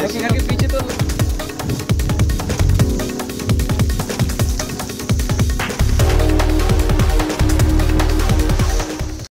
है घर के पीछे तो